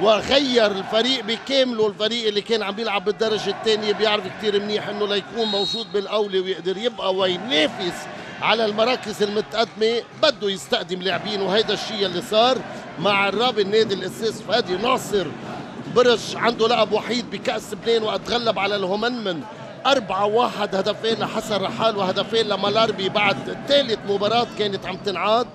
وغير الفريق بكامله الفريق اللي كان عم بيلعب بالدرجة الثانية بيعرف كثير منيح إنه ليكون موجود بالأولى ويقدر يبقى وينافس على المراكز المتقدمة بده يستقدم لاعبين وهيدا الشيء اللي صار مع الرابي النادي الأساس فادي ناصر. برج عنده لقب وحيد بكأس لبنان وقت غلب على الهومنمن أربعة واحد هدفين لحسن رحال وهدفين لمالاربي. بعد ثالث مباراة كانت عم تنعاد.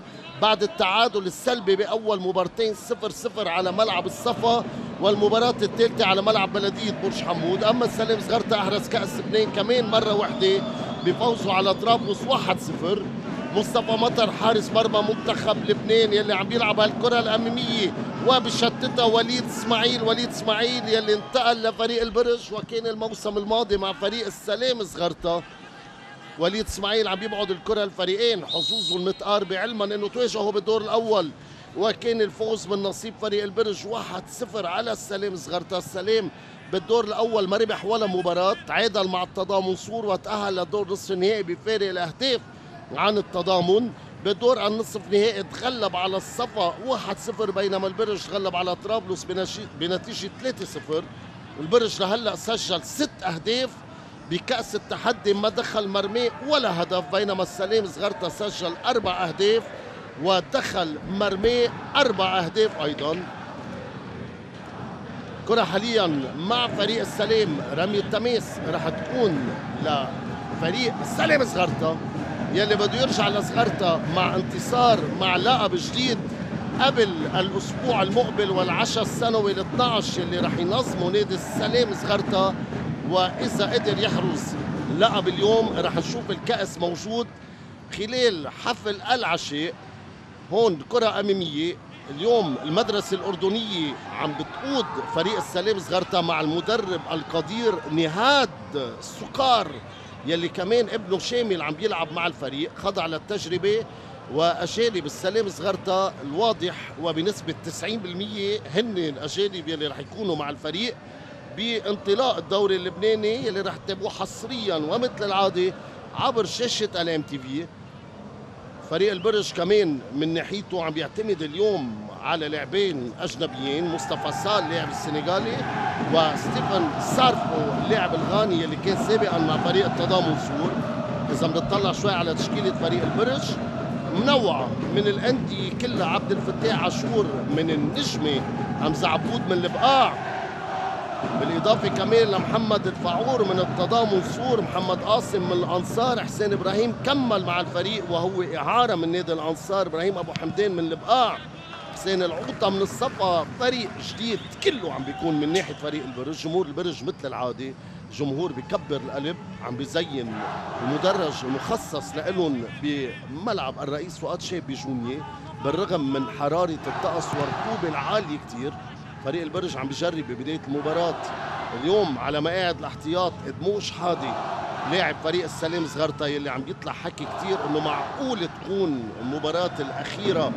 بعد التعادل السلبي بأول مبارتين صفر صفر على ملعب الصفا والمباراة الثالثة على ملعب بلدية برج حمود. أما السلام صغرتا أحرز كأس لبنان كمان مرة واحدة بفوزه على طرابلس 1-0 مصطفى مطر حارس مرمى منتخب لبنان يلي عم بيلعب هالكرة الأمامية وبشتتها وليد إسماعيل. وليد إسماعيل يلي انتقل لفريق البرج وكان الموسم الماضي مع فريق السلام صغرتا وليد اسماعيل عم يبعد الكرة الفريقين. حظوظه المتقاربة علما إنه تواجهوا بالدور الأول. وكان الفوز من نصيب فريق البرج 1-0 على السلام صغرتا السلام بالدور الأول ما ربح ولا مباراة. تعادل مع التضامن صور وتأهل لدور نصف النهائي بفارق الأهداف عن التضامن. بدور النصف نهائي تغلب على الصفا 1-0 بينما البرج تغلب على طرابلس بنتيجة 3-0 البرج لهلأ سجل ست أهداف بكأس التحدي ما دخل مرمي ولا هدف بينما السلام صغرتا سجل أربع أهداف ودخل مرمي أربع أهداف أيضا. كرة حاليا مع فريق السلام رمي التماس رح تكون لفريق السلام صغرتا يلي بده يرجع لصغرتا مع انتصار مع لقب جديد قبل الأسبوع المقبل والعشاء السنوي ال 12 اللي رح ينظمه نادي السلام صغرتا وإذا قدر يحرز لقب اليوم رح نشوف الكأس موجود خلال حفل العشاء. هون كرة أمامية. اليوم المدرسة الأردنية عم بتقود فريق السلام صغرتا مع المدرب القدير نهاد السكار يلي كمان ابنه شامل عم بيلعب مع الفريق. خضع للتجربة وأجانب السلام زغرتا الواضح وبنسبة 90% هن الأجانب يلي رح يكونوا مع الفريق. بانطلاق الدوري اللبناني يلي رح تتابعوه حصريا ومثل العادة عبر شاشة ال MTV. فريق البرج كمان من ناحيته عم بيعتمد اليوم على لاعبين أجنبيين مصطفى صال لاعب السنغالي وستيفن سارفو اللاعب الغاني اللي كان سابقا مع فريق التضامن صور إذا بنطلع شوي على تشكيلة فريق البرج منوعه من الأندية كلها عبد الفتاح عاشور من النجمة حمزه عبود من البقاع. بالإضافة كمان لمحمد الفعور من التضامن سور محمد قاسم من الأنصار حسين إبراهيم كمل مع الفريق وهو إعارة من نادي الأنصار إبراهيم أبو حمدان من البقاع حسين العوطة من الصفا فريق جديد كله عم بيكون من ناحية فريق البرج جمهور البرج مثل العادة جمهور بكبر القلب عم بيزين المدرج المخصص لهم بملعب الرئيس فؤاد شاب بجونية بالرغم من حرارة الطقس والرطوبة العالية كتير. فريق البرج عم بجرب ببداية المباراة. اليوم على مقاعد الاحتياط ادمو شحادي لاعب فريق السلام صغرتا يلي عم يطلع حكي كثير إنه معقول تكون المباراة الأخيرة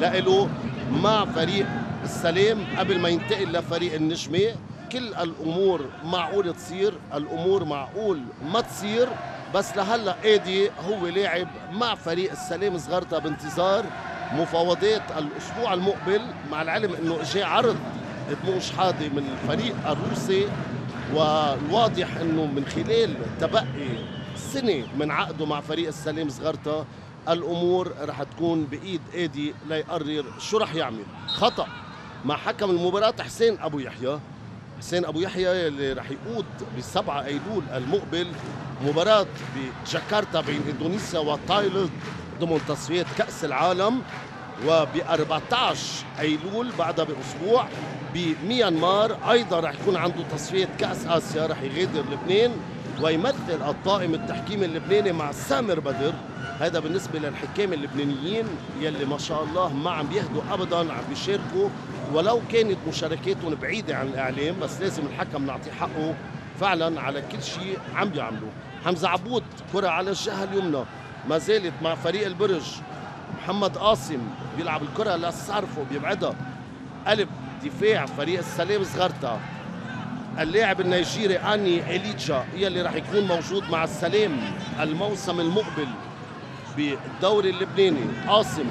لإله مع فريق السلام قبل ما ينتقل لفريق النجمة. كل الأمور معقول تصير الأمور معقول ما تصير بس لهلأ ايدي هو لاعب مع فريق السلام صغرتا بانتظار مفاوضات الأسبوع المقبل. مع العلم إنه اجى عرض دموع شحاده من الفريق الروسي والواضح إنه من خلال تبقي سنة من عقده مع فريق السلام صغرتا الأمور رح تكون بإيد إيدي ليقرر شو رح يعمل. خطأ. مع حكم المباراة حسين أبو يحيى حسين أبو يحيى اللي رح يقود ب 7 أيلول المقبل مباراة بجاكرتا بين إندونيسيا وتايلاند ضمن تصفيات كأس العالم. وب 14 أيلول بعدها بأسبوع بميانمار. أيضا رح يكون عنده تصفية كأس آسيا رح يغادر لبنان ويمثل الطاقم التحكيمي اللبناني مع سامر بدر. هذا بالنسبة للحكام اللبنانيين يلي ما شاء الله ما عم بيهدوا ابدا عم بيشاركوا. ولو كانت مشاركاتهم بعيدة عن الإعلام بس لازم الحكم نعطيه حقه فعلا على كل شيء عم بيعملوه حمزة عبود كرة على الجهة اليمنى ما زالت مع فريق البرج. محمد قاسم بيلعب الكرة للصرف وبيبعدها قلب دفاع فريق السلام صغرتا اللاعب النيجيري أني إليتشا يلي راح يكون موجود مع السلام الموسم المقبل بالدوري اللبناني. قاسم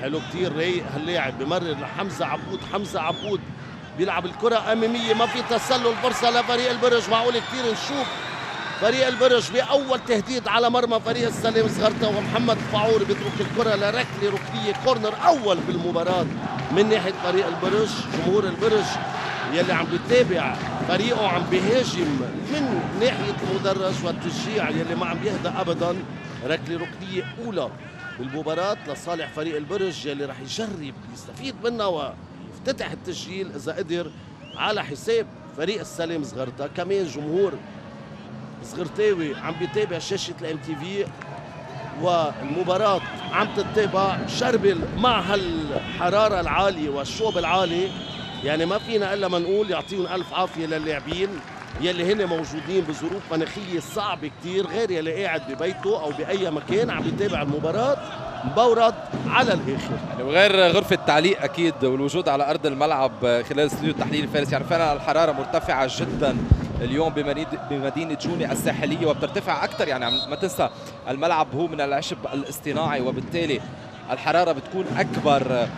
حلو كتير رايق هاللاعب. بمرر لحمزه عبود حمزة عبود بيلعب الكرة أمامية ما في تسلل فرصة لفريق البرج معقول كثير نشوف. فريق البرج بأول تهديد على مرمى فريق السلام صغرتا ومحمد فعور بيترك الكرة لركلة ركنية كورنر أول بالمباراة من ناحية فريق البرج جمهور البرج يلي عم بيتابع فريقه عم بيهاجم من ناحية المدرج والتشجيع يلي ما عم بيهدى أبدا. ركلة ركنية أولى بالمباراة لصالح فريق البرج يلي رح يجرب يستفيد منها ويفتتح التسجيل إذا قدر على حساب فريق السلام صغرتا كمان جمهور صغرتاوي عم بيتابع شاشة الام تي في والمباراة عم تتابع شربل مع هالحرارة العالية والشوب العالي. يعني ما فينا إلا ما نقول يعطيهم ألف عافية للاعبين يلي هن موجودين بظروف مناخية صعبة كثير غير يلي قاعد ببيته أو بأي مكان عم يتابع المباراة. مبورد على الآخر. يعني وغير غرفة التعليق أكيد والوجود على أرض الملعب خلال استوديو التحليل الفارس يعني فعلا الحرارة مرتفعة جدا. اليوم بمدينه جوني الساحلية وبترتفع أكثر يعني ما تنسى الملعب هو من العشب الاصطناعي وبالتالي الحرارة بتكون أكبر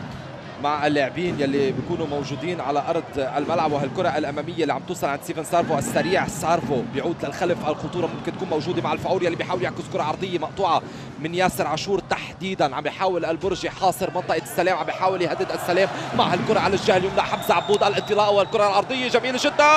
مع اللاعبين يلي بيكونوا موجودين على أرض الملعب وهالكره الأمامية اللي عم توصل عند ستيفن سارفو السريع سارفو بيعود للخلف الخطورة ممكن تكون موجودة مع الفاور يلي بيحاول يعكس كرة عرضية مقطوعة من ياسر عاشور تحديدا. عم بيحاول البرج يحاصر منطقة السلام عم بيحاول يهدد السلام مع هالكرة على الجهة اليمنى. حمزة عبود الانطلاق والكرة العرضيه جميلة جدا.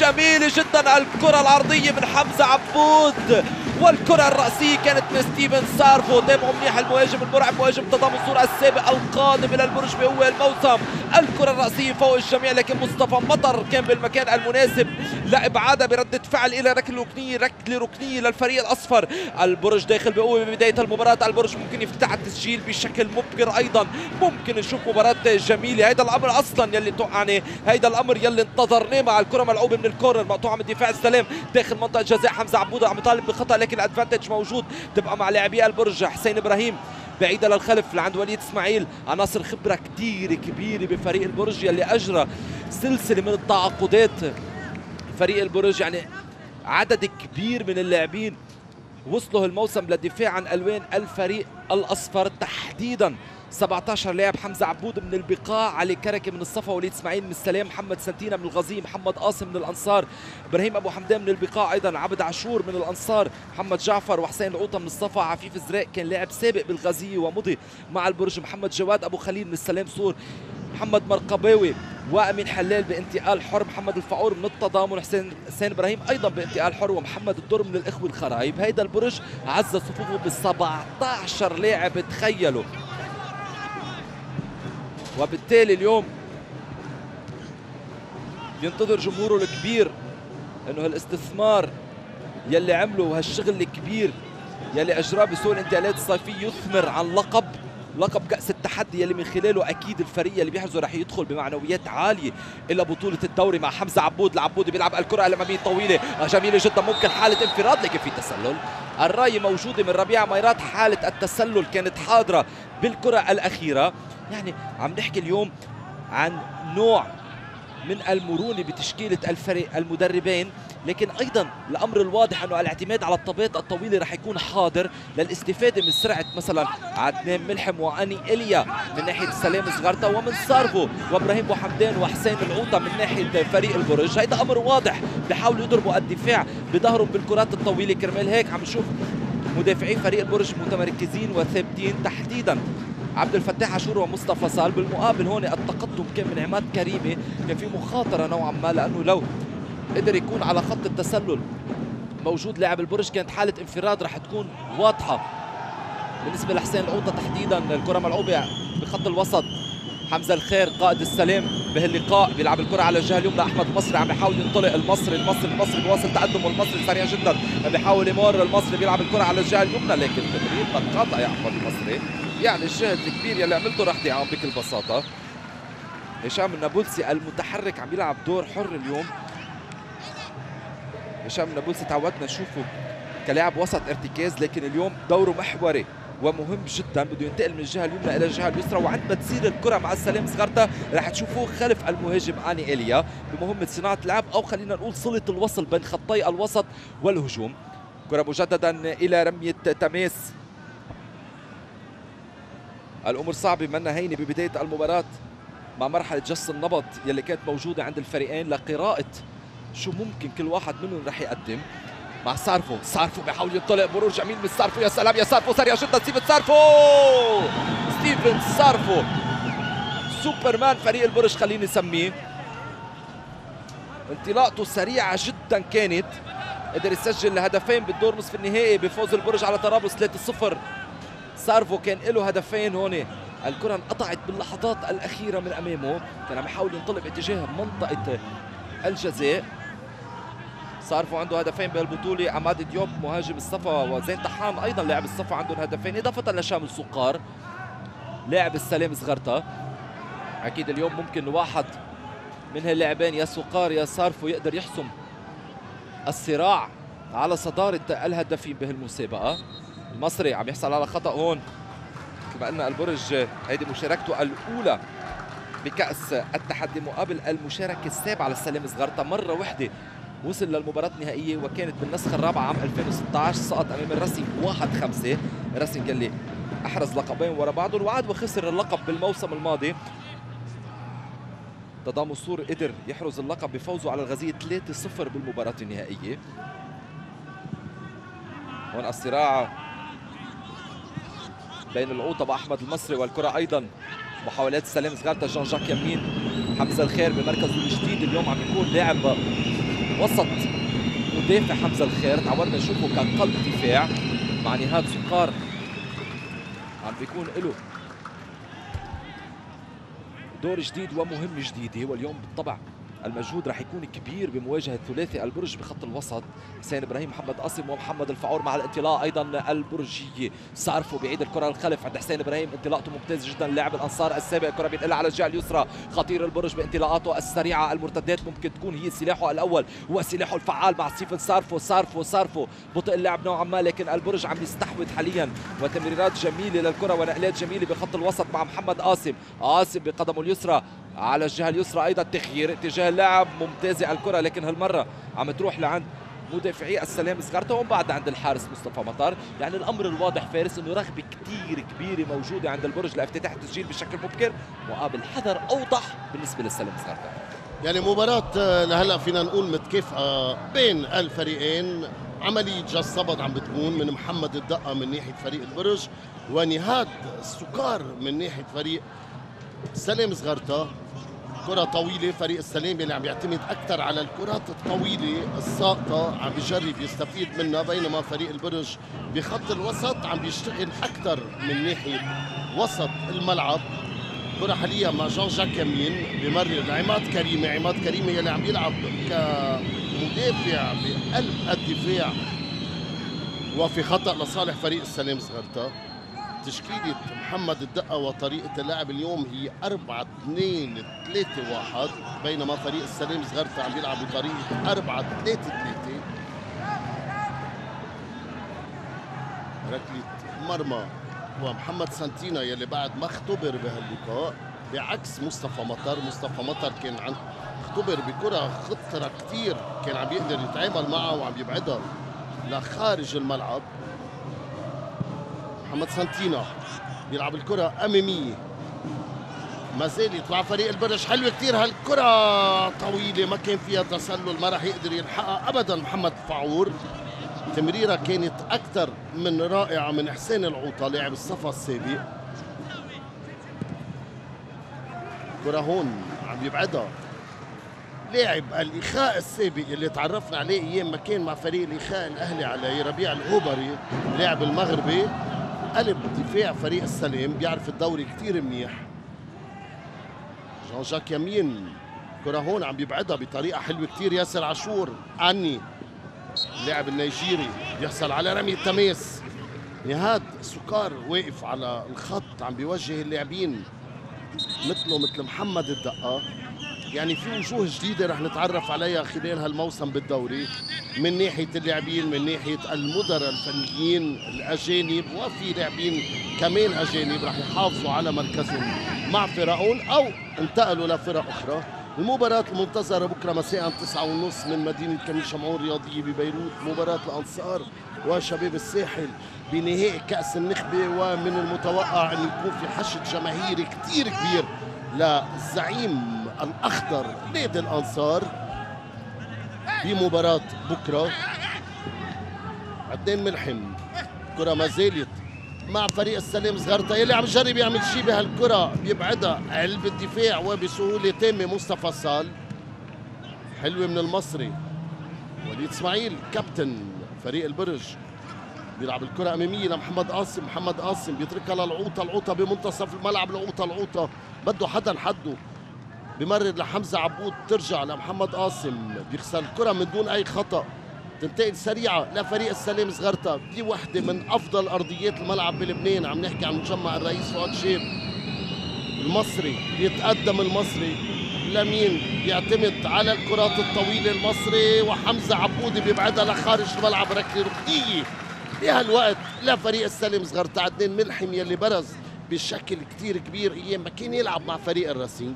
جميلة جدا الكرة العرضية من حمزة عبود. والكرة الرأسية كانت من ستيفن سارفو. تابعوا منيح المهاجم المرعب مهاجم تضامن صور السابق القادم إلى البرج بأول الموسم. الكرة الرأسية فوق الجميع لكن مصطفى مطر كان بالمكان المناسب لإبعادها بردة فعل إلى ركلة ركنية ركلة ركنية للفريق الأصفر. البرج داخل بقوة ببداية المباراة. البرج ممكن يفتح التسجيل بشكل مبكر أيضا. ممكن نشوف مباراة جميلة. هيدا الأمر أصلا يلي توقعناه. هيدا الأمر يلي انتظرناه مع الكرة ملعوبة من ال corner. مقطوعة من دفاع السلام داخل منطقة جزاء حمزة عبودة عم يطالب بخطأ لكن الادفانتج موجود. تبقى مع لاعبي البرج حسين إبراهيم. بعيدة للخلف لعند وليد إسماعيل. عناصر خبرة كثير كبيرة بفريق البرج يلي أجرى سلسلة من التعاقدات. فريق البرج يعني عدد كبير من اللاعبين وصلوا الموسم للدفاع عن ألوان الفريق الأصفر تحديدا. 17 لاعب حمزة عبود من البقاع علي كركي من الصفا وليد إسماعيل من السلام محمد سنتينا من الغزي محمد قاسم من الأنصار إبراهيم أبو حمدان من البقاع أيضا عبد عاشور من الأنصار محمد جعفر وحسين العوطه من الصفا عفيف زراق كان لاعب سابق بالغزيه ومضي مع البرج محمد جواد أبو خليل من السلام سور محمد مرقباوي وأمين حلال بانتقال حر محمد الفعور من التضامن حسين حسين إبراهيم أيضا بانتقال حر ومحمد الدر من الاخوه الخرايب. هيدا البرج عز صفوفه ب 17 لاعب تخيلوا. وبالتالي اليوم ينتظر جمهوره الكبير أنه هالاستثمار يلي عمله وهالشغل الكبير يلي أجراه بسوق الانتقالات الصيفيه يثمر عن لقب لقب كأس التحدي يلي من خلاله أكيد الفريق اللي بيحرزه رح يدخل بمعنويات عالية إلى بطولة الدوري مع حمزة عبود العبود بيلعب الكرة الأمامية طويلة جميلة جدا ممكن حالة انفراد لكن في تسلل. الراية موجودة من ربيع ميرات حالة التسلل كانت حاضرة بالكرة الأخيرة. يعني عم نحكي اليوم عن نوع من المرونة بتشكيلة الفريق المدربين لكن أيضا الأمر الواضح إنه الاعتماد على الطابات الطويلة رح يكون حاضر للاستفادة من سرعة مثلا عدنان ملحم وأني إليا من ناحية سلام صغرتا ومن سارفو وإبراهيم بوحمدان وحسين العوطة من ناحية فريق البرج هيدا أمر واضح بحاولوا يضربوا الدفاع بظهرهم بالكرات الطويلة. كرمال هيك عم نشوف مدافعي فريق البرج متمركزين وثابتين تحديدا عبد الفتاح عاشور ومصطفى صال بالمقابل هون التقدم كان من عماد كريمة. كان في مخاطرة نوعا ما لأنه لو قدر يكون على خط التسلل موجود لاعب البرج كانت حالة انفراد رح تكون واضحة. بالنسبة لحسين العوطة تحديدا الكرة ملعوبة بخط الوسط. حمزة الخير قائد السلام بهاللقاء بيلعب الكرة على الجهه اليمنى. أحمد المصري عم بيحاول ينطلق المصري المصري المصري بيواصل تقدمه المصري سريع جدا. بيحاول يمر المصري بيلعب الكرة على الجهه اليمنى. لكن تمرير قد قاطع يا أحمد المصري. يعني الجهد الكبير يلي عملته رح تيعام بكل بساطة. هشام النابلسي المتحرك عم يلعب دور حر اليوم. هشام النابلسي تعودنا نشوفه كلاعب وسط ارتكاز لكن اليوم دوره محوري ومهم جدا. بده ينتقل من الجهة اليمنى إلى الجهة اليسرى وعند ما تصير الكرة مع السلام صغرتا رح تشوفوه خلف المهاجم آني اليا بمهمة صناعة لعب أو خلينا نقول صلة الوصل بين خطي الوسط والهجوم. كرة مجددا إلى رمية تماس الأمور صعبة منا هينة ببداية المباراة مع مرحلة جس النبض يلي كانت موجودة عند الفريقين لقراءة شو ممكن كل واحد منهم رح يقدم. مع سارفو سارفو بيحاول ينطلق مرور جميل من سارفو يا سلام يا سارفو سريع جدا ستيفن سارفو! ستيفن سارفو! سوبرمان فريق البرج خليني اسميه انطلاقته سريعة جدا كانت. قدر يسجل هدفين بالدور نصف النهائي بفوز البرج على طرابلس 3-0 سارفو كان له هدفين هون. الكرة انقطعت باللحظات الأخيرة من أمامه. كان عم يحاول ينطلق باتجاه منطقة الجزاء. سارفو عنده هدفين بهالبطولة عماد ديوب مهاجم الصفا وزين طحان أيضا لاعب الصفا عندهم هدفين إضافة لشامل سقار لاعب السلام صغرتا أكيد اليوم ممكن واحد من هاللاعبين يا سقار يا سارفو يقدر يحسم الصراع على صدارة الهدافين بهالمسابقة. المصري عم يحصل على خطأ هون. كما قلنا البرج هيدي مشاركته الأولى بكأس التحدي مقابل المشاركة السابعة للسلام صغرتا مرة واحدة وصل للمباراة النهائية وكانت بالنسخة الرابعة عام 2016 سقط أمام الرسم 1-5 الرسم قال لي أحرز لقبين ورا بعضهم وعاد وخسر اللقب بالموسم الماضي. تضامن سور قدر يحرز اللقب بفوزه على الغزية 3-0 بالمباراة النهائية. هون الصراع بين العوطة أحمد المصري والكرة أيضا. محاولات السلام صغارتا جان جاك يمين. حمزة الخير بمركزه الجديد. اليوم عم يكون لاعب وسط مدافع حمزة الخير. تعودنا نشوفه كقلب دفاع مع نهاد سقار عم بيكون له دور جديد ومهم جديد. هو اليوم بالطبع المجهود راح يكون كبير بمواجهة ثلاثي البرج بخط الوسط. حسين إبراهيم محمد قاسم ومحمد الفعور مع الانطلاق أيضا البرجيه صارفوا بعيد الكرة الخلف عند حسين إبراهيم. انطلاقته ممتاز جدا لاعب الأنصار السابق. الكرة بينقلها على الجهة اليسرى. خطير البرج بانطلاقاته السريعة. المرتدات ممكن تكون هي سلاحه الأول وسلاحه الفعال مع ستيفن صارفو صارفو صارفو بطء اللعب نوعا ما لكن البرج عم يستحوذ حاليا. وتمريرات جميلة للكرة ونقلات جميلة بخط الوسط مع محمد قاسم. قاسم بقدمه اليسرى. على الجهة اليسرى أيضا تخيير اتجاه اللاعب ممتازه الكرة لكن هالمرة عم تروح لعند مدافعي السلام صغرته ومن بعد عند الحارس مصطفى مطر يعني الأمر الواضح فارس إنه رغبة كثير كبيرة موجودة عند البرج لافتتاح التسجيل بشكل مبكر. مقابل حذر أوضح بالنسبة للسلام صغرته يعني مباراة آه، لهلأ فينا نقول متكافئة بين الفريقين. عملية جس عم بتكون من محمد الدقة من ناحية فريق البرج ونهاد السكار من ناحية فريق سلام صغرتا كرة طويلة فريق السلام اللي عم يعتمد أكثر على الكرات الطويلة. الساقطة عم بيجرب يستفيد منها بينما فريق البرج بخط الوسط عم بيشتغل أكثر من ناحية وسط الملعب. كرة حاليا مع جان جاك يمين بمرر لعماد كريمة. عماد كريمة يلي عم يلعب كمدافع بقلب الدفاع. وفي خطأ لصالح فريق السلام صغرتا تشكيلة محمد الدقة وطريقة اللعب اليوم هي 4 2 3 1 بينما فريق السلام صغرتا عم بيلعب بطريقة 4 3 3 ركلة مرمى ومحمد سانتينا يلي بعد ما اختبر بهاللقاء بعكس مصطفى مطر. مصطفى مطر كان عن اختبر بكرة خطرة كثير كان عم يقدر يتعامل معها وعم يبعدها لخارج الملعب. محمد سانتينا بيلعب الكرة أمامية ما زال يطلع فريق البرج. حلوة كثير هالكرة. طويلة ما كان فيها تسلل ما راح يقدر يلحقها أبدا. محمد فعور. تمريرة كانت أكثر من رائعة من حسين العوطة لاعب الصفا السابق. كرة هون عم يبعدها. لاعب الإخاء السابق اللي تعرفنا عليه أيام ما كان مع فريق الإخاء الأهلي على ربيع الغبري لاعب المغربي. قلب دفاع فريق السلام بيعرف الدوري كثير منيح. جان جاك يمين كرة هون عم بيبعدها بطريقة حلوة كثير ياسر عاشور عني اللاعب النيجيري بيحصل على رمي التماس نهاد سكار واقف على الخط عم بيوجه اللاعبين مثله مثل محمد الدقة. يعني في وجوه جديدة رح نتعرف عليها خلال هالموسم بالدوري من ناحية اللاعبين من ناحية المدراء الفنيين الأجانب وفي لاعبين كمان أجانب رح يحافظوا على مركزهم مع فرقهم أو انتقلوا لفرق أخرى. المباراة المنتظرة بكرة مساء تسعة ونص من مدينة كمين شمعون الرياضية ببيروت. مباراة الأنصار وشباب الساحل بنهائي كأس النخبة ومن المتوقع أن يكون في حشد جماهيري كتير كبير للزعيم الأخضر نادي الأنصار بمباراة بكرة. عدنان ملحم كرة ما زالت مع فريق السلام صغرتا يلي عم يجرب يعمل شيء بهالكرة بيبعدها قلب الدفاع وبسهولة تامة مصطفى صال. حلوة من المصري وليد إسماعيل كابتن فريق البرج بيلعب الكرة أمامية لمحمد قاسم. محمد قاسم بيتركها للعوطة العوطة بمنتصف الملعب العوطة العوطة بده حدا حده بمرر لحمزة عبود ترجع لمحمد قاسم. بيخسر الكرة من دون أي خطأ. تنتقل سريعة لفريق السلام صغرتا دي وحدة من أفضل أرضيات الملعب بلبنان. عم نحكي عن مجمع الرئيس فؤاد شيب. المصري بيتقدم المصري. لمين بيعتمد على الكرات الطويلة المصري. وحمزة عبودي بيبعدها لخارج الملعب. ركلة ركنية. بهالوقت لفريق السلام صغرتا عدنان ملحم يلي برز بشكل كتير كبير أيام ما كان يلعب مع فريق الراسينج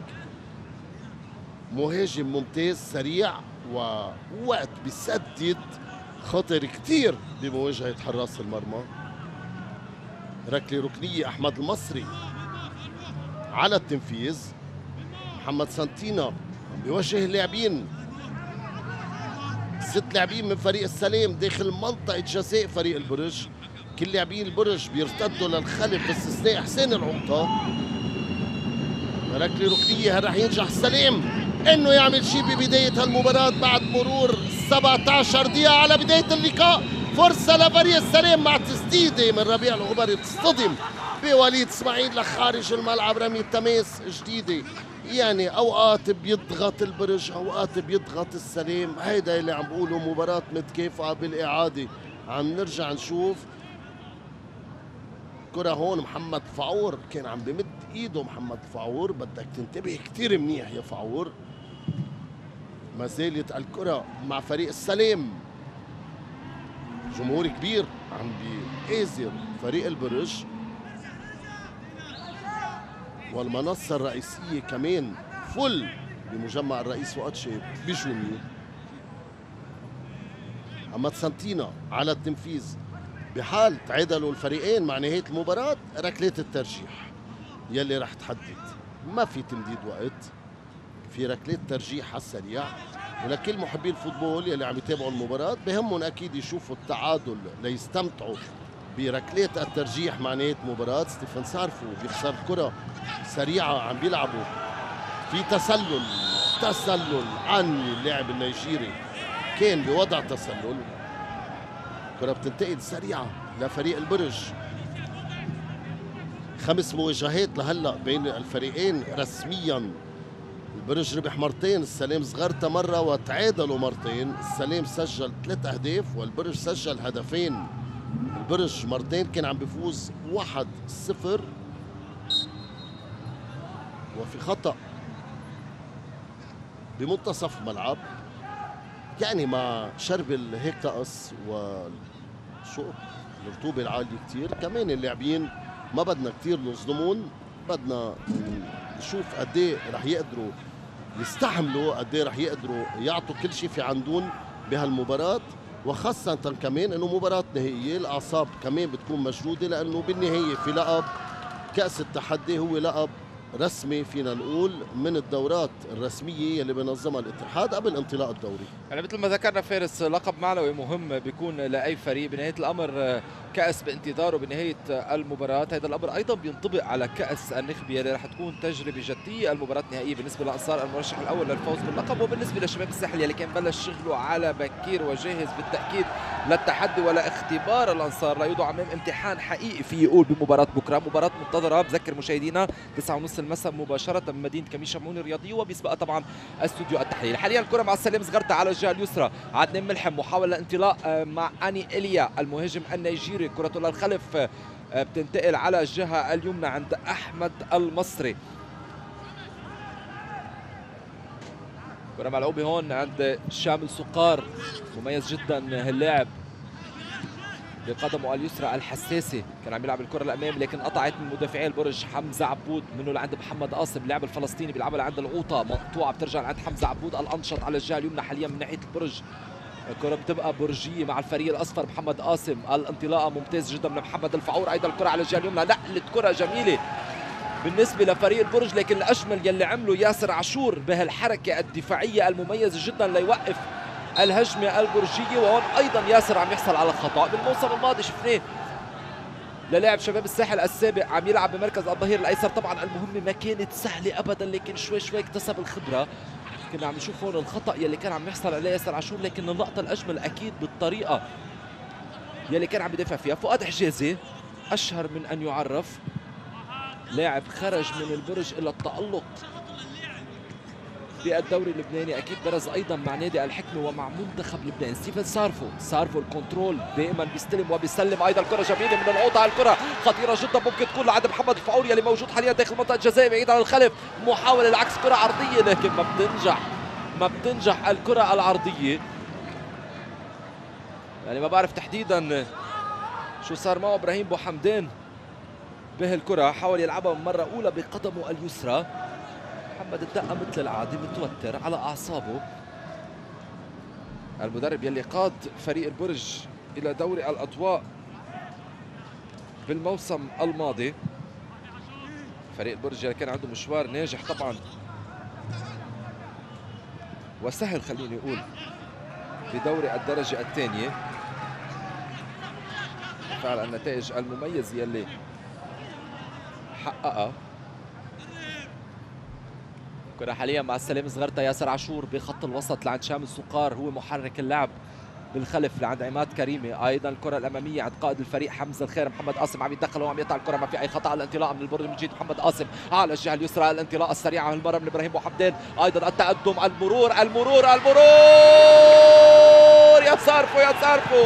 مهاجم ممتاز سريع ووقت بيسدد خطر كتير بمواجهة حراس المرمى. ركلة ركنية أحمد المصري على التنفيذ. محمد سانتينا بيوجه اللاعبين. ست لاعبين من فريق السلام داخل منطقة جزاء فريق البرج. كل لاعبين البرج بيرتدوا للخلف باستثناء حسين العوطة ركلة ركنية رح ينجح السلام إنه يعمل شيء ببداية هالمباراة بعد مرور 17 دقيقة. على بداية اللقاء فرصة لفريق السلام مع تسديدة من ربيع الغبري بتصطدم بوليد إسماعيل لخارج الملعب. رمي التماس جديدة. يعني أوقات بيضغط البرج أوقات بيضغط السلام. هيدا اللي عم بقوله مباراة متكافئة بالإعادة. عم نرجع نشوف. كرة هون محمد فعور كان عم بمد إيده. محمد فعور بدك تنتبه كثير منيح يا فعور ما زالت الكرة مع فريق السلام جمهور كبير عم بيآزر فريق البرج. والمنصة الرئيسية كمان فل بمجمع الرئيس فؤاد شيب بجونيو أما سانتينا على التنفيذ بحال تعادلوا الفريقين مع نهاية المباراة ركلات الترجيح. يلي رح تحدد. ما في تمديد وقت. في ركلات ترجيح السريع. ولكل محبي الفوتبول يلي عم يتابعوا المباراة بهمهم أكيد يشوفوا التعادل ليستمتعوا بركلات الترجيح مع نهاية المباراة ستيفن سارفو بيخسر كرة سريعة عم بيلعبوا في تسلل تسلل عن اللاعب النيجيري. كان بوضع تسلل. كرة بتنتقل سريعة لفريق البرج. خمس مواجهات لهلأ بين الفريقين رسميا. البرج ربح مرتين السلام صغرتا مرة وتعادلوا مرتين. السلام سجل ثلاث أهداف والبرج سجل هدفين. البرج مرتين كان عم بيفوز واحد صفر. وفي خطأ. بمنتصف الملعب يعني مع شرب هيك طقس وشو الرطوبة العالية كتير. كمان اللاعبين ما بدنا كتير نظلمون. بدنا نشوف قد إيه رح يقدروا يستحملوا قد إيه رح يقدروا يعطوا كل شيء في عندهم بهالمباراة وخاصة كمان إنه مباراة نهائية الأعصاب كمان بتكون مشدودة لأنه بالنهاية في لقب كأس التحدي هو لقب رسمي فينا نقول من الدورات الرسمية اللي بينظمها الاتحاد قبل انطلاق الدوري. يعني مثل ما ذكرنا فارس لقب معنوي مهم بيكون لأي فريق. بنهاية الأمر كأس بانتظاره بنهاية المباراة. هذا الأمر أيضا بينطبق على كأس النخبة اللي رح تكون تجربة جدية. المباراة النهائية بالنسبة لأنصار المرشح الأول للفوز باللقب وبالنسبة لشباب الساحل اللي كان بلش شغله على بكير وجاهز بالتأكيد للتحدي ولا اختبار الأنصار. لا يوضع أمام امتحان حقيقي في يقول بمباراة بكرة. مباراة منتظرة بذكر مشاهدينا 9:30 المساء مباشرة. من مدينة كمين شمعون الرياضيه وبيسبقها طبعا استوديو التحليل حاليا الكرة مع السلام صغرتا على الجهه اليسرى. عدنان ملحم محاوله انطلاق مع أني إليا المهاجم النيجيري. كرته للخلف بتنتقل على الجهة اليمنى عند أحمد المصري. كرة ملعوبة هون عند شامل سقار مميز جدا اللاعب بقدمه اليسرى الحساسه كان عم يلعب الكرة الامام لكن قطعت من مدافعي البرج حمزة عبود منه لعند محمد قاسم اللاعب الفلسطيني بيلعبها لعند الغوطة. مقطوعة بترجع لعند حمزة عبود الأنشط على الجهة اليمنى حاليا من ناحية البرج. الكرة بتبقى برجية مع الفريق الأصفر محمد قاسم. الانطلاقة ممتاز جدا من محمد الفعور أيضا الكرة على الجهة اليمنى نقلة كرة جميلة بالنسبة لفريق البرج لكن الأجمل يلي عمله ياسر عاشور بهالحركة الدفاعية المميزة جدا ليوقف الهجمة البرجية. وهون أيضا ياسر عم يحصل على خطأ. بالموسم الماضي شفناه للاعب شباب الساحل السابق عم يلعب بمركز الظهير الأيسر. طبعا المهمة ما كانت سهلة ابدا لكن شوي شوي اكتسب الخبرة. كنا عم نشوف هون الخطأ يلي كان عم يحصل عليه ياسر عاشور لكن اللقطه الأجمل أكيد بالطريقة يلي كان عم يدافع فيها. فؤاد حجازي أشهر من أن يعرف لاعب خرج من البرج إلى التألق. بالدوري اللبناني أكيد برز أيضا مع نادي الحكمه ومع منتخب لبنان. ستيفن سارفو سارفو ال control دائما بيستلم وبيسلم أيضا الكرة جميله من القطع الكرة خطيرة جدا ممكن تكون لعند محمد الفعور اللي موجود حاليا داخل منطقه الجزاء بعيد عن الخلف محاولة العكس كرة عرضية لكن ما بتنجح ما بتنجح الكرة العرضية. يعني ما بعرف تحديدا شو صار معه إبراهيم بو حمدان بهالكره حاول يلعبها مرة أولى بقدمه اليسرى. محمد الدقة مثل العادة متوتر على أعصابه. المدرب يلي قاد فريق البرج إلى دوري الأضواء بالموسم الماضي. فريق البرج يلي كان عنده مشوار ناجح طبعا. وسهل خليني أقول بدوري الدرجة الثانية. فعلا النتائج المميزة يلي حققها. كرة حاليا مع السلام صغرتا ياسر عاشور بخط الوسط لعند شامل سقار هو محرك اللعب بالخلف لعند عماد كريمي أيضا الكرة الأمامية عند قائد الفريق حمزة الخير محمد قاسم عم يتدخل وعم يقطع الكرة. ما في أي خطأ على الانطلاق من البرج من جهه محمد قاسم. على الجهة اليسرى الانطلاقة السريعة هالمره من إبراهيم ابو حمدان أيضا التقدم المرور المرور المرور! يا صارفو يا صارفو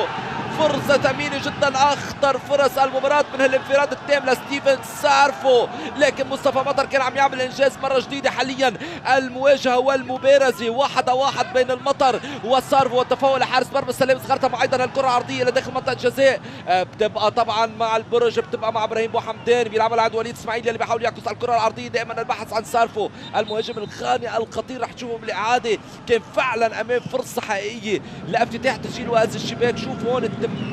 فرصة ثمينة جدا أخطر فرص المباراة من هالانفراد التام لستيفن سارفو. لكن مصطفى مطر كان عم يعمل إنجاز مرة جديدة حاليا. المواجهة والمبارزة واحد واحد بين المطر وسارفو والتفاول لحارس مرمى سلام صغرتها مع أيضا الكرة العرضية لداخل منطقة الجزاء بتبقى طبعا مع البرج بتبقى مع إبراهيم بو حمدان بيلعبها لعند وليد إسماعيل اللي بيحاول يعكس الكرة العرضية دائما البحث عن سارفو المهاجم الخانق الخطير رح تشوفه بالإعادة. كان فعلا أمام فرصة حقيقية لأفتتاح تسجيل وهز الشباك. شوف هون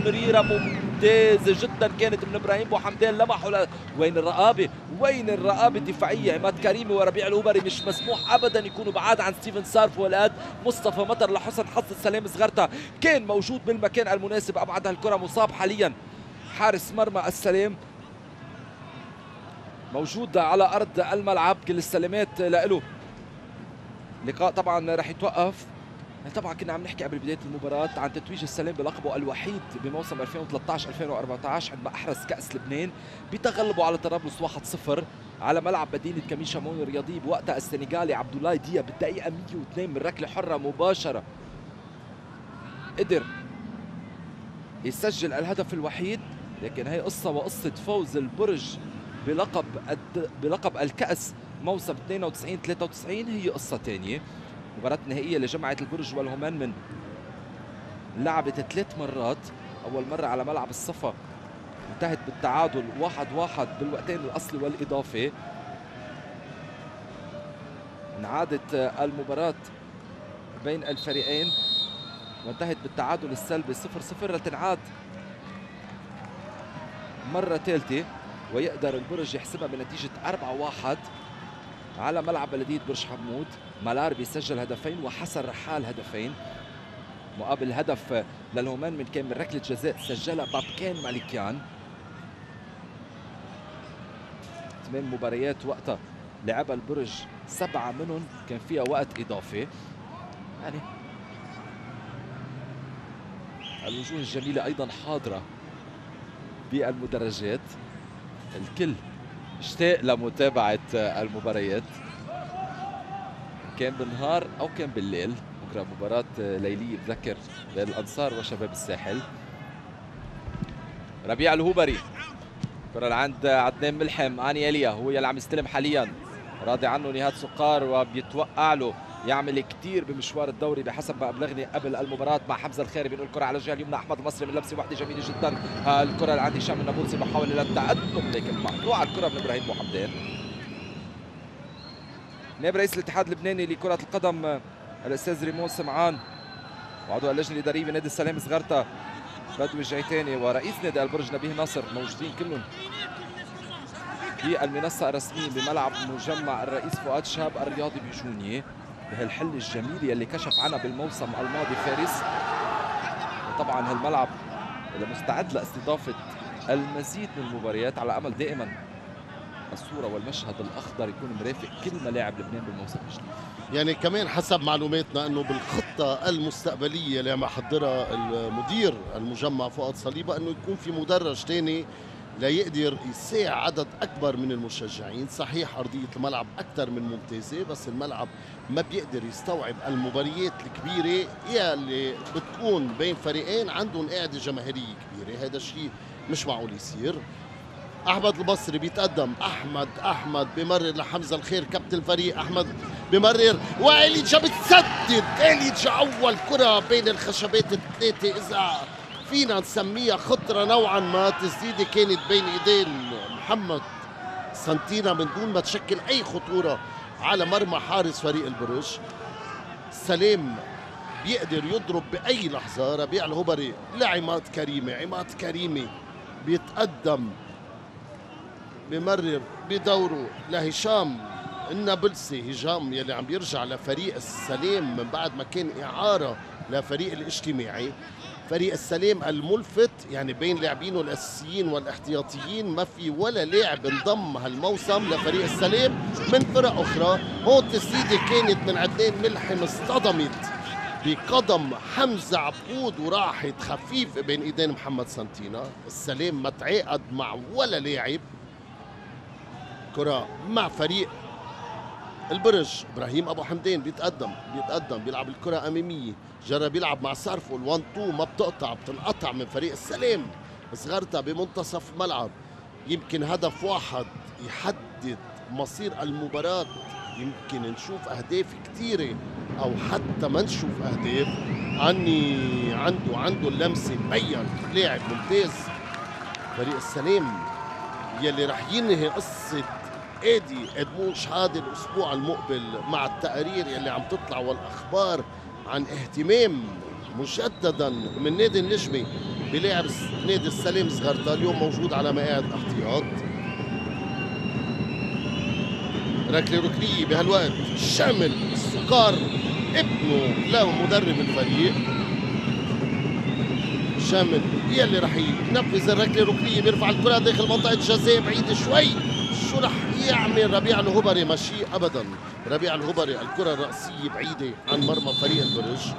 تمريره ممتازة جدا. كانت من إبراهيم بو حمدان لمحوا ل... وين الرقابة؟ وين الرقابة الدفاعية؟ عماد كريمي وربيع الأوبري مش مسموح ابدا يكونوا بعاد عن ستيفن سارف والآد مصطفى مطر لحسن حظ السلام صغرتا كان موجود بالمكان المناسب ابعد هالكره مصاب حاليا. حارس مرمى السلام موجود على أرض الملعب. كل السلامات له لقاء طبعا رح يتوقف. طبعا كنا عم نحكي قبل بداية المباراة عن تتويج السلام بلقبه الوحيد بموسم 2013 2014 عندما أحرز كأس لبنان بتغلبه على طرابلس 1-0 على ملعب مدينة كميشا مون الرياضي بوقتها السنغالي عبد الله ديا بالدقيقه 102 من ركلة حرة مباشرة قدر يسجل الهدف الوحيد لكن هي قصة وقصة فوز البرج بلقب. بلقب الكأس موسم 92 93 هي قصة ثانية المباراة النهائية اللي جمعت البرج والهمان من لعبت ثلاث مرات. أول مرة على ملعب الصفا انتهت بالتعادل واحد واحد بالوقتين الأصلي والإضافي. انعادت المباراة بين الفريقين وانتهت بالتعادل السلبي صفر صفر. لتنعاد مرة ثالثة ويقدر البرج يحسبها بنتيجة أربعة واحد. على ملعب بلدية برج حمود. مالار بيسجل هدفين وحسن رحال هدفين. مقابل هدف للهومان من كان من ركلة جزاء سجلها بابكان مالكيان. ثمان مباريات وقتها لعبها البرج سبعة منهم كان فيها وقت إضافي. يعني الوجوه الجميلة أيضا حاضرة بالمدرجات. الكل اشتاق لمتابعة المباريات. كان بالنهار أو كان بالليل. بكرة مباراة ليلية بذكر بين الأنصار وشباب الساحل. ربيع الهوبري. كرة لعند عدنان ملحم. آني إليا هو يلي عم يستلم حاليا. راضي عنه نهاد سقار وبيتوقع له. يعمل كثير بمشوار الدوري بحسب ما أبلغني قبل المباراة مع حمزة الخيري. بينقل الكره على الجهه اليمنى أحمد المصري من لمسة واحدة جميلة جدا. الكرة اللي عند هشام النابلسي محاولة للتقدم لكن مقطوعه الكرة من إبراهيم محمدين. نائب رئيس الاتحاد اللبناني لكرة القدم الأستاذ ريمون سمعان. وعضو اللجنة الإدارية بنادي السلام صغرتا بدوي الجيتاني ورئيس نادي البرج نبيه ناصر. موجودين كلهم في المنصة الرسمية بملعب مجمع الرئيس فؤاد شاب الرياضي بجونية بهالحل الجميل يلي كشف عنها بالموسم الماضي فارس. وطبعا هالملعب مستعد لاستضافة المزيد من المباريات على أمل دائما الصورة والمشهد الأخضر يكون مرافق كل ملاعب لبنان بالموسم الجديد. يعني كمان حسب معلوماتنا إنه بالخطة المستقبلية اللي عم يحضرها المدير المجمع فؤاد صليبة إنه يكون في مدرج ثاني ليقدر يساع عدد أكبر من المشجعين. صحيح أرضية الملعب أكثر من ممتازة بس الملعب ما بيقدر يستوعب المباريات الكبيرة يلي بتكون بين فريقين عندهم قاعدة جماهيرية كبيرة. هذا الشيء مش معقول يصير. أحمد البصري بيتقدم. أحمد أحمد بمرر لحمزة الخير كابتن الفريق أحمد بمرر. واليتشا بتسدد. اليتشا أول كرة بين الخشبات الثلاثة. إذا فينا نسميها خطرة نوعا ما تسديده كانت بين إيدين محمد سنتينا من دون ما تشكل أي خطورة على مرمى حارس فريق البرج سلام بيقدر يضرب بأي لحظة ربيع الهبري لعماد كريمه عماد كريمه بيتقدم بمرر بدوره لهشام النابلسي هشام يلي عم بيرجع لفريق السلام من بعد ما كان إعارة لفريق الاجتماعي. فريق السلام الملفت يعني بين لاعبينه الأساسيين والإحتياطيين ما في ولا لاعب انضم هالموسم لفريق السلام من فرق أخرى هون التسديده كانت من عدنان ملحم اصطدمت بقدم حمزة عبود وراحت خفيفه بين إيدين محمد سنتينا. السلام ما تعاقد مع ولا لاعب. كرة مع فريق البرج إبراهيم أبو حمدان بيتقدم بيتقدم بيلعب الكرة أمامية. جرب يلعب مع صرفه الوان تو ما بتقطع بتنقطع من فريق السلام صغرتها بمنتصف الملعب يمكن هدف واحد يحدد مصير المباراة. يمكن نشوف أهداف كثيرة أو حتى ما نشوف أهداف. عني عنده عنده اللمسة مبين لاعب ممتاز. فريق السلام يلي رح ينهي قصة ادي ادمون شحاده الأسبوع المقبل مع التقارير يلي عم تطلع والأخبار. عن اهتمام مجددا من نادي النجمي بلاعب نادي السلام صغرتا اليوم موجود على مقاعد الاحتياط ركلة ركنية بهالوقت شامل السكار ابنه له مدرب الفريق. شامل يلي رح ينفذ الركلة الركنية بيرفع الكرة داخل منطقة الجزاء بعيد شوي. شو رح يعمل ربيع الهبري ماشي ابدا. ربيع الهبري الكرة الرأسية بعيدة عن مرمى فريق البرج.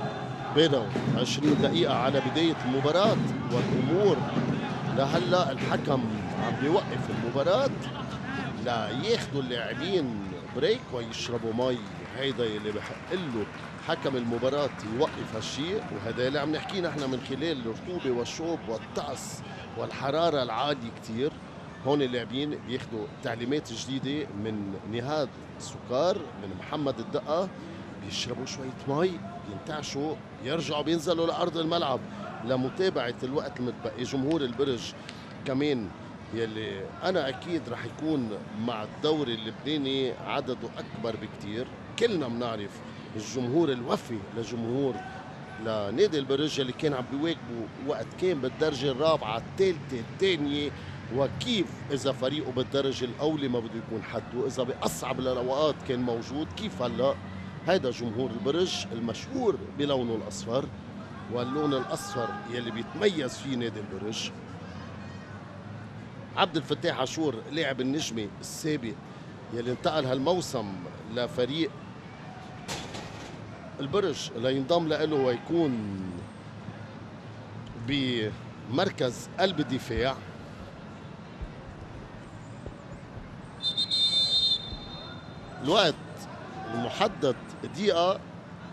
بينه 20 دقيقة على بداية المباراة والأمور لهلا الحكم عم بيوقف المباراة لياخذوا اللاعبين break ويشربوا مي. هيدا اللي بحق له حكم المباراة يوقف هالشيء وهذا اللي عم نحكيه نحن من خلال الرطوبة والشوب والطقس والحرارة العالية كتير. هون اللاعبين بياخذوا تعليمات جديدة من نهاد سقار من محمد الدقة. بيشربوا شوية مي بينتعشوا يرجعوا بينزلوا لأرض الملعب. لمتابعة الوقت المتبقي جمهور البرج كمان يلي أنا أكيد رح يكون مع الدوري اللبناني عدده أكبر بكتير. كلنا بنعرف الجمهور الوفي لجمهور لنادي البرج اللي كان عم بيواكبوا وقت كان بالدرجة الرابعة الثالثة الثانية. وكيف إذا فريقه بالدرجة الأولى ما بده يكون حده اذا بأصعب الاوقات كان موجود كيف هلأ؟ هيدا جمهور البرج المشهور بلونه الأصفر واللون الأصفر يلي بيتميز فيه نادي البرج. عبد الفتاح عاشور لاعب النجمي السابق يلي انتقل هالموسم لفريق البرج لينضم له ويكون بمركز قلب الدفاع الوقت المحدد دقيقة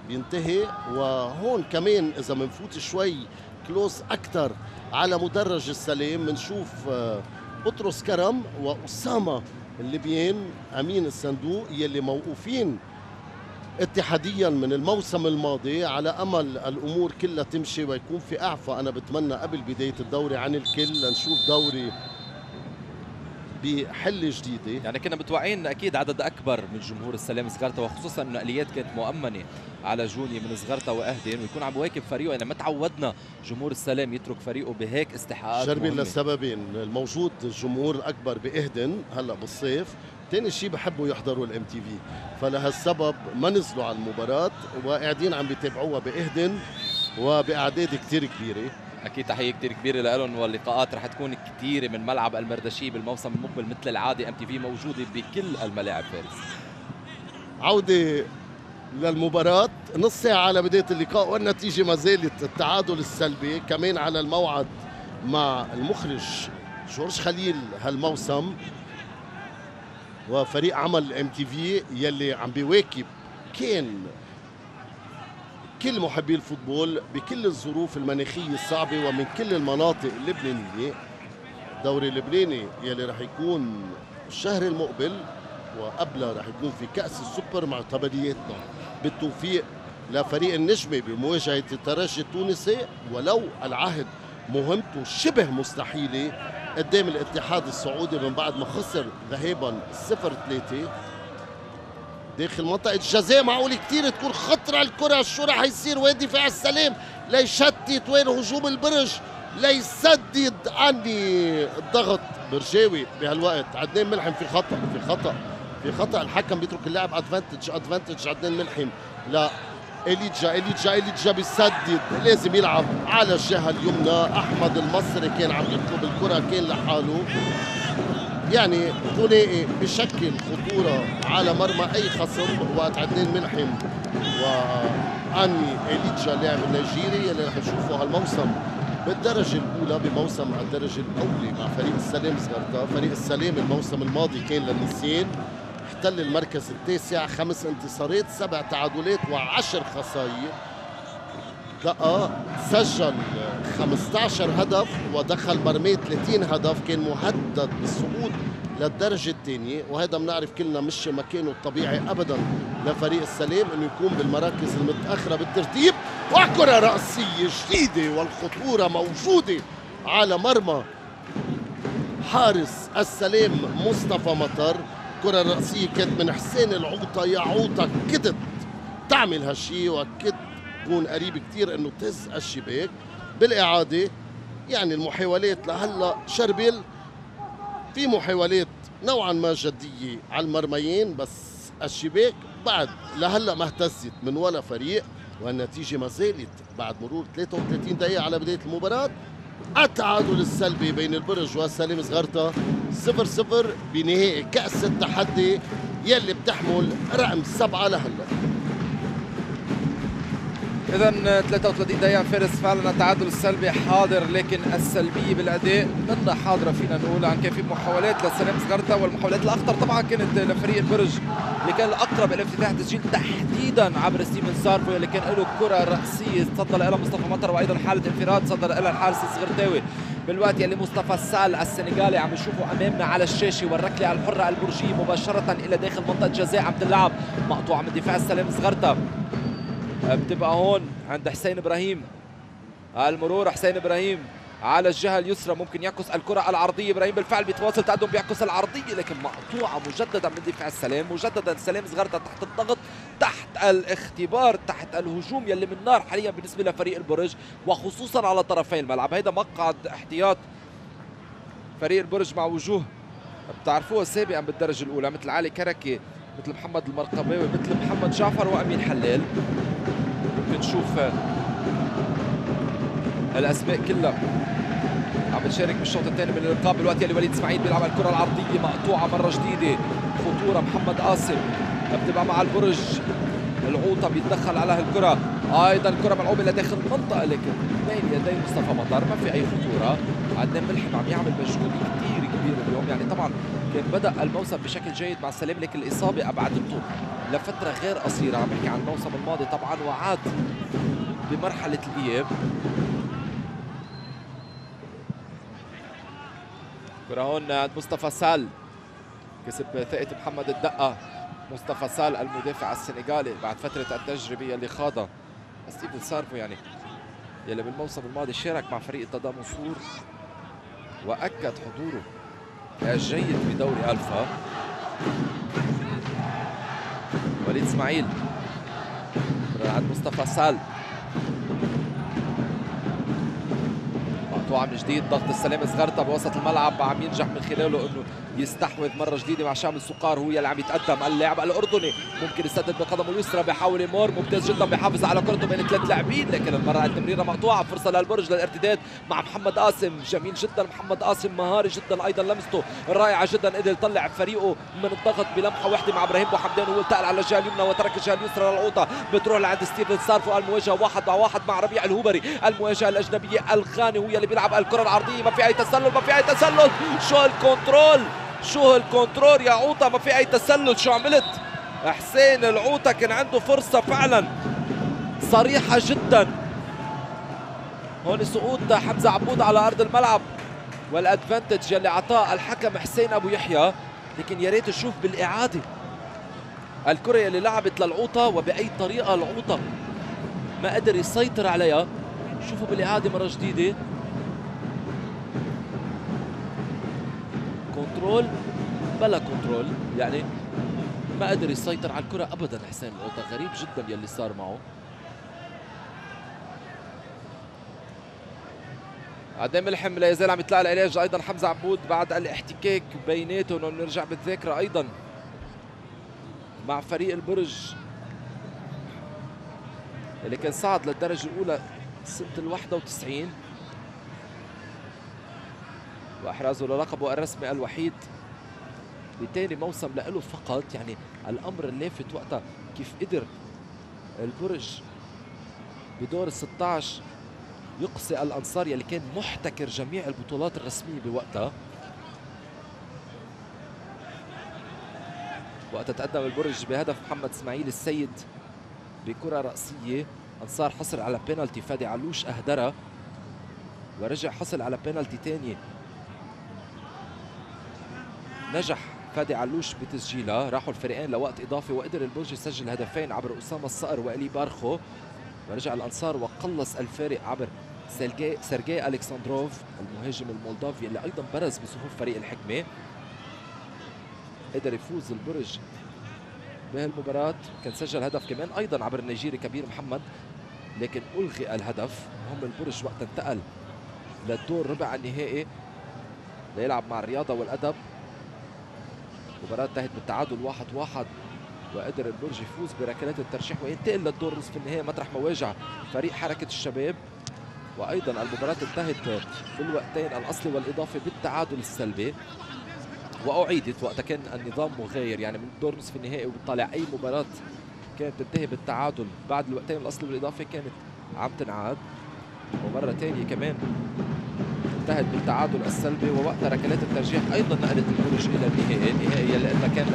بينتهي وهون كمان إذا بنفوت شوي كلوز أكثر على مدرج السلام بنشوف آه، بطرس كرم وأسامة الليبيين أمين الصندوق يلي موقوفين اتحاديا من الموسم الماضي. على أمل الأمور كلها تمشي ويكون في أعفاء أنا بتمنى قبل بداية الدوري عن الكل لنشوف دوري بحل جديدة. يعني كنا متوقعين أكيد عدد أكبر من جمهور السلام صغرتا وخصوصا إنه اليات كانت مؤمنة على جوني من صغرتا واهدن ويكون عم بواكب فريقه. يعني ما تعودنا جمهور السلام يترك فريقه بهيك استحقاقات مهمة. لسببين الموجود الجمهور الاكبر بأهدن هلأ بالصيف. ثاني شيء بحبوا يحضروا الام تي في فلهالسبب ما نزلوا على المباراة وقاعدين عم بيتابعوها بأهدن وبأعداد كثير كبيرة. أكيد تحية كثير كبيرة لهم واللقاءات رح تكون كثيره من ملعب المرداشية بالموسم المقبل مثل العادة MTV موجودة بكل الملاعب فارس. عودة للمباراة. نص ساعة على بداية اللقاء والنتيجة ما زالت التعادل السلبي. كمان على الموعد مع المخرج جورج خليل هالموسم وفريق عمل MTV يلي عم بيواكب كان كل محبي الفوتبول بكل الظروف المناخية الصعبة ومن كل المناطق اللبنانية الدوري اللبناني يلي رح يكون الشهر المقبل وقبلها رح يكون في كأس السوبر مع تبدياتنا بالتوفيق لفريق النجمة بمواجهة الترجي التونسي ولو العهد مهمته شبه مستحيلة قدام الاتحاد السعودي من بعد ما خسر ذهابا 0 3 داخل منطقة الجزاء. معقول كتير تكون خطرة الكرة شو رح يصير وين دفاع السلام ليشتت وين هجوم البرج؟ ليسدد عني الضغط برجاوي بهالوقت. عدنان ملحم في خطأ في خطأ في خطأ. الحكم بيترك اللاعب ادفانتج ادفانتج عدنان ملحم. لا إليجا إليجا إليجا بيسدد. لازم يلعب على الجهة اليمنى. أحمد المصري كان عم يطلب الكرة كان لحاله. يعني ثنائي بشكل خطورة على مرمى أي خصم وقت عدنان ملحم واني اليجا اللاعب النيجيري اللي رح نشوفه هالموسم بالدرجة الأولى بموسم الدرجة الأولى مع فريق السلام صغرتا فريق السلام الموسم الماضي كان للنسيان. احتل المركز التاسع خمس انتصارات سبع تعادلات وعشر خسائر. لقى سجل 15 هدف ودخل مرميه 30 هدف كان مهدد بالصعود للدرجة الثانية. وهذا بنعرف كلنا مش مكانه الطبيعي أبدا لفريق السلام أنه يكون بالمراكز المتأخرة بالترتيب. وكرة رأسية جديدة والخطورة موجودة على مرمى حارس السلام مصطفى مطر. كرة رأسية كانت من حسين العوطة يا عوطة كدت تعمل هالشي وكد تكون قريب كتير إنه تهز الشباك بالإعادة يعني المحاولات لهلأ شربل. في محاولات نوعا ما جدية على المرميين بس الشباك بعد لهلأ ما اهتزت من ولا فريق والنتيجة ما زالت بعد مرور 33 دقيقة على بداية المباراة. التعادل السلبي بين البرج وسليم صغرتا 0 0 بنهائي كأس التحدي يلي بتحمل رقم سبعة لهلأ. اذا 33 دقيقة فارس فعلا التعادل السلبي حاضر لكن السلبيه بالأداء منا حاضره فينا نقول عن كان في محاولات لسلام صغرتا والمحاولات الأخطر طبعا كانت لفريق البرج اللي كان الأقرب إلى افتتاح التسجيل تحديدا عبر ستيفن سارفو اللي كان له كرة رأسية. تصدى لها مصطفى مطر وأيضا حالة انفراد. صدى لها الحارس الصغرتاوي بالوقت يلي مصطفى السال السنغالي عم نشوفه أمامنا على الشاشة والركلة الحرة البرجية مباشرة إلى داخل منطقة جزاء عم تلعب مقطوعة من دفاع السلام صغرتا بتبقى هون عند حسين إبراهيم. المرور حسين إبراهيم على الجهة اليسرى. ممكن يعكس الكرة العرضية. إبراهيم بالفعل بيتواصل تقدم بيعكس العرضية لكن مقطوعة مجددا من دفاع السلام. مجددا سلام صغرتا تحت الضغط تحت الاختبار تحت الهجوم يلي من نار حاليا بالنسبة لفريق البرج وخصوصا على طرفي الملعب. هيدا مقعد احتياط فريق البرج مع وجوه بتعرفوها سابقا بالدرجة الأولى مثل علي كركي. مثل محمد المرقباوي مثل محمد جعفر وأمين حلال. ممكن نشوف الأسماء كلها. عم بتشارك بالشوط الثاني من اللقاء بالوقت يلي وليد إسماعيل بيلعب الكرة العرضيه مقطوعة مرة جديدة. خطوره محمد قاسم. بتبقى مع البرج. العوطة بيتدخل على هالكرة أيضا الكرة ملعوبة لداخل المنطقة لكن بين يدي مصطفى مطر. ما في أي خطورة عدنان ملحم عم يعمل مجهود كثير كبير اليوم. يعني طبعا كان بدأ الموسم بشكل جيد مع السلام لكن الإصابة ابعدته لفترة غير قصيرة عم بحكي عن الموسم الماضي طبعا وعاد بمرحلة الإياب. كرة هون عند مصطفى سال. كسب ثقة محمد الدقة. مصطفى سال المدافع السنغالي بعد فترة التجربة اللي خاضها. ستيفن سارفو يعني؟ يلي بالموسم الماضي شارك مع فريق التضامن سور وأكد حضوره. الجيد بدوري ألفا. وليد إسماعيل. عند مصطفى سال. مقطوعة من جديد ضغط السلام زغرتا بوسط الملعب عم ينجح من خلاله إنه يستحوذ مرة جديدة مع شامل سقار هو عم يتقدم. اللاعب الأردني ممكن يسدد بقدمه اليسرى بيحاول يمر. ممتاز جدا بيحافظ على كرته بين ثلاث لاعبين لكن المرة التمريرة مقطوعة. فرصة للبرج للارتداد مع محمد قاسم. جميل جدا. محمد قاسم مهاري جدا. أيضا لمسته رائعة جدا. قدر يطلع فريقه من الضغط بلمحة واحدة مع إبراهيم بوحمدان هو انتقل على الجهة اليمنى وترك الجهة اليسرى للعوطة بتروح لعند ستيفن سارفو المواجهة واحد مع واحد مع ربيع الهبري. المواجهة الأجنبية الخاني هو اللي بيلعب الكرة العرضية. ما في أي تسلل ما في أي تسلل. شو ال control؟ شو الكنترول يا عوطة؟ ما في أي تسلل. شو عملت؟ حسين العوطة كان عنده فرصة فعلا. صريحة جدا. هون سقوط حمزة عبود على أرض الملعب. والأدفانتج يلي اعطاه الحكم حسين أبو يحيى. لكن يا ريت نشوف بالإعادة. الكرة اللي لعبت للعوطة وبأي طريقة العوطة. ما قدر يسيطر عليها. شوفوا بالإعادة مرة جديدة. control؟ بلا control. يعني ما قدر يسيطر على الكرة ابدا حسين العوطه غريب جدا يلي صار معه. عدم ملحم لا يزال عم يتلقى العلاج أيضا حمزة عبود بعد الاحتكاك بيناتهم ونرجع بالذاكرة أيضا مع فريق البرج اللي كان صعد للدرجة الأولى سنة ال 91 وإحرازه للقبه الرسمي الوحيد. بثاني موسم له فقط يعني الأمر اللافت وقتها كيف قدر البرج بدور ال 16 يقصي الأنصار يلي كان محتكر جميع البطولات الرسمية بوقتها. وقتها تقدم البرج بهدف محمد إسماعيل السيد بكرة رأسية أنصار حصل على بينالتي فادي علوش اهدرها ورجع حصل على بينالتي ثانية نجح فادي علوش بتسجيلها. راحوا الفريقين لوقت إضافي وقدر البرج يسجل هدفين عبر أسامة الصقر وإلي بارخو. ورجع الأنصار وقلص الفارق عبر سيرجي الكسندروف المهاجم المولدافي اللي أيضا برز بصفوف فريق الحكمة. قدر يفوز البرج بهالمباراة. كان سجل هدف كمان أيضا عبر النيجيري كبير محمد لكن ألغي الهدف. هم البرج وقت انتقل للدور ربع النهائي ليلعب مع الرياضة والأدب. مباراة انتهت بالتعادل واحد واحد وقدر البرج يفوز بركلات الترشيح وينتقل للدور نصف النهائي. مطرح ما واجه فريق حركة الشباب وأيضا المباراة انتهت بالوقتين الأصلي والإضافي بالتعادل السلبي. وأعيدت وقتها كان النظام مغاير يعني من دور نصف النهائي وبطالع أي مباراة كانت تنتهي بالتعادل. بعد الوقتين الأصلي والإضافي كانت عم تنعاد ومرة ثانية كمان انتهت بالتعادل السلبي ووقتها ركلات الترجيح أيضا نقلت البرج إلى النهائي، النهائي قلنا كان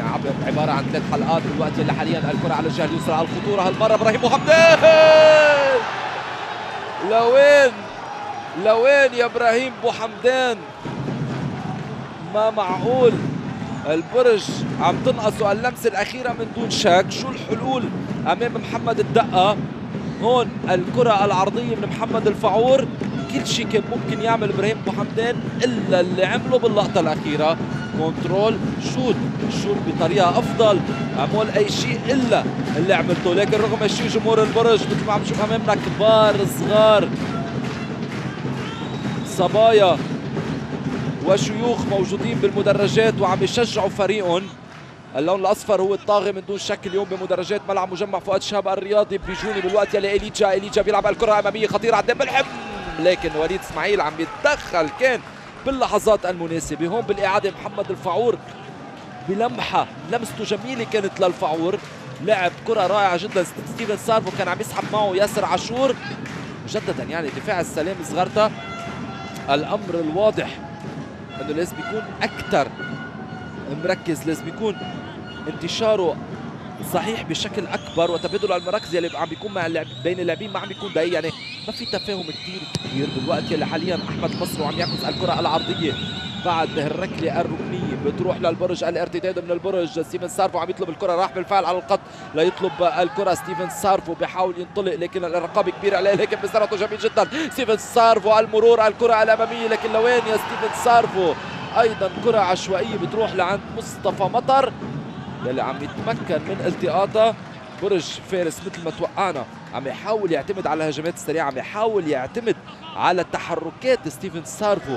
عبارة عن ثلاث حلقات بالوقت اللي حاليا الكرة على الجهة اليسرى الخطورة هالمرة إبراهيم محمدان لوين؟ لوين يا إبراهيم بوحمدان ما معقول! البرج عم تنقصه اللمسه الأخيرة من دون شك. شو الحلول أمام محمد الدقة؟ هون الكرة العرضية من محمد الفعور. كل شيء كان ممكن يعمل إبراهيم بوحمدان إلا اللي عمله باللقطة الأخيرة. control shoot shoot بطريقة أفضل. عمول أي شيء إلا اللي عملته. لكن رغم هالشيء جمهور البرج مثل ما عم نشوف أمامنا كبار صغار. صبايا وشيوخ موجودين بالمدرجات وعم يشجعوا فريقهم. اللون الأصفر هو الطاغي من دون شك اليوم بمدرجات ملعب مجمع فؤاد شهاب الرياضي بيجوني بالوقت يلي إليجا إليجا بيلعب الكرة أمامية خطيرة عدم بالحب لكن وليد إسماعيل عم يتدخل كان باللحظات المناسبة. هون بالإعادة محمد الفعور بلمحة لمسته جميلة كانت للفعور. لعب كرة رائعة جدا. ستيفن سارفو كان عم يسحب معه ياسر عاشور. مجددا يعني دفاع السلام صغرتا الأمر الواضح إنه لازم يكون أكثر مركز لازم يكون انتشاره صحيح بشكل أكبر وتبادل المراكز يلي عم بيكون مع اللعب بين اللاعبين ما عم بيكون دقيق يعني ما في تفاهم كثير كبير بالوقت يلي حاليا أحمد مصر وعم يعكس الكرة العرضية بعد الركلة الركنية. بتروح للبرج الارتداد من البرج. ستيفن سارفو عم يطلب الكرة راح بالفعل على الخط ليطلب الكرة. ستيفن سارفو بيحاول ينطلق لكن الرقابة كبيرة عليه لكن بسرعته جميل جدا. ستيفن سارفو المرور الكرة الأمامية. لكن لوين يا ستيفن سارفو؟ أيضا كرة عشوائية بتروح لعند مصطفى مطر. يلي عم يتمكن من التقاطها برج فارس مثل ما توقعنا عم يحاول يعتمد على الهجمات السريعة عم يحاول يعتمد على تحركات ستيفن سارفو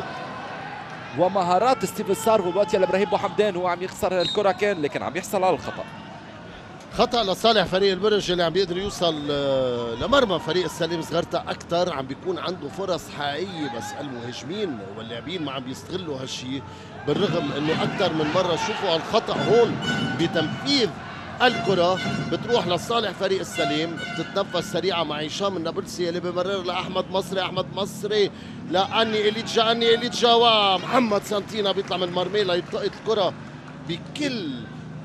ومهارات ستيفن سارفو. الوقت يلي إبراهيم بو حمدان هو عم يخسر الكرة كان لكن عم يحصل على الخطأ. خطأ لصالح فريق البرج اللي عم بيقدر يوصل آه، لمرمى فريق السليم صغرتا أكثر عم بيكون عنده فرص حقيقية بس المهاجمين واللاعبين ما عم بيستغلوا هالشيء بالرغم إنه أكثر من مرة شوفوا الخطا هون بتنفيذ الكرة. بتروح لصالح فريق السليم بتتنفس سريعة مع هشام النابلسي اللي بمرر لأحمد مصري. أحمد مصري لأني إليتشا أني إليتشا ومحمد سانتينا بيطلع من مرمي ليلتقط الكرة بكل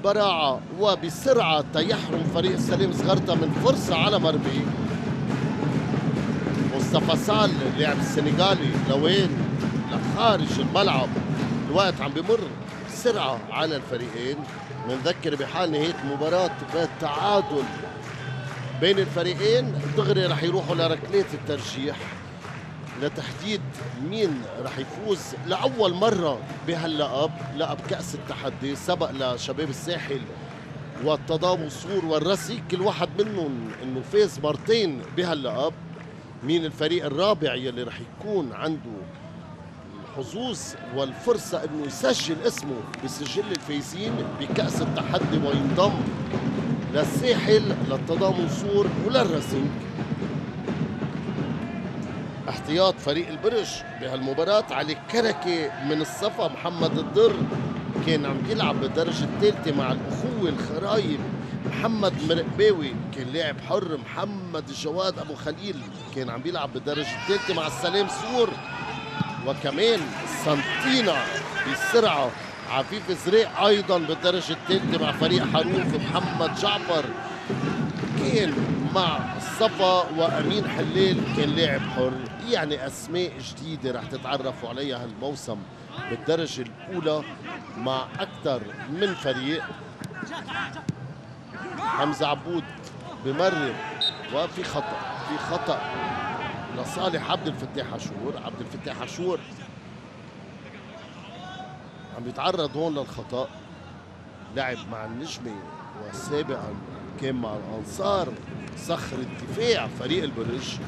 براعة وبسرعة تيحرم فريق السليم صغرتا من فرصة على مرمي. مصطفى سال اللاعب السنغالي لوين؟ لخارج الملعب. الوقت عم بمر بسرعة على الفريقين. بنذكر بحال نهاية المباراة بالتعادل بين الفريقين. دغري رح يروحوا لركلات الترجيح. لتحديد مين رح يفوز لأول مرة بهاللقب لقب كأس التحدي سبق لشباب الساحل والتضامن سور والراسينغ كل واحد منهم إنه فاز مرتين بهاللقب. مين الفريق الرابع يلي رح يكون عنده الحظوظ والفرصة إنه يسجل اسمه بسجل الفايزين بكأس التحدي وينضم للساحل للتضامن سور وللراسينغ احتياط فريق البرج بهالمباراة. علي كركة من الصفا محمد الضر كان عم يلعب بالدرجة الثالثة مع الأخوة الخرايب محمد مرقباوي كان لاعب حر محمد الجواد أبو خليل كان عم بيلعب بالدرجة الثالثة مع السلام سور. وكمان سانتينا بسرعة عفيف زريق أيضا بالدرجة الثالثة مع فريق حروف محمد جعفر. كان مع الصفا وأمين حلال كان لاعب حر. يعني أسماء جديدة رح تتعرفوا عليها هالموسم بالدرجة الأولى مع أكثر من فريق. حمزة عبود بمرر وفي خطأ في خطأ. لصالح عبد الفتاح عاشور عبد الفتاح عاشور عم بيتعرض هون للخطأ. لعب مع النجمة وسابقا كان مع الأنصار. صخر الدفاع فريق البرج.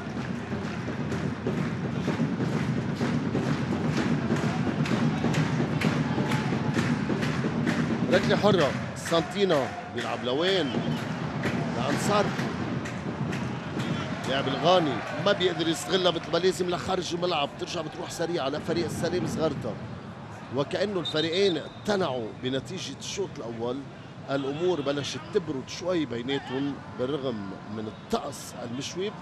ركلة حرة سانتينا بيلعب لوين؟ لأنصار. لاعب الغاني ما بيقدر يستغلها مثل ما لازم لخارج الملعب. بترجع بتروح سريعة لفريق السلام صغرتا وكأنه الفريقين اقتنعوا بنتيجة الشوط الأول. الأمور بلشت تبرد شوي بيناتهم بالرغم من الطقس المشوب